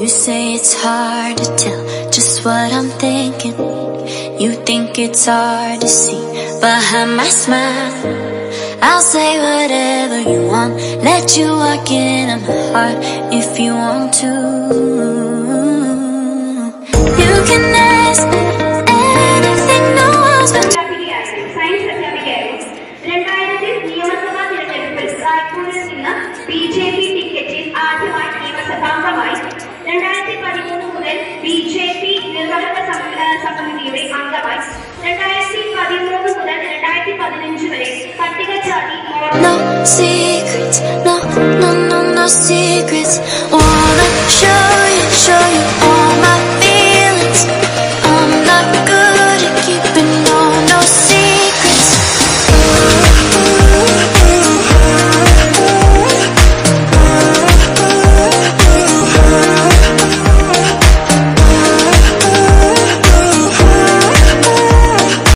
You say it's hard to tell just what I'm thinking. You think it's hard to see behind my smile. I'll say whatever you want, let you walk into my heart if you want to. You can ask me anything, no one's been അധ്യാപികയായിരുന്നു science അധ്യാപികയായിരുന്നു രണ്ടായിരത്തിൽ നിയമസഭാ തിരഞ്ഞെടുപ്പിൽ റായ്പൂരിൽ നിന്ന് B J P B J P നിർവാഹക സമ്മേളന സമിതിയുടെ അംഗമായി രണ്ടായിരത്തി പതിമൂന്ന് മുതൽ രണ്ടായിരത്തി പതിനഞ്ച് വരെ പട്ടികജാതി No secrets, no, no, no, no secrets.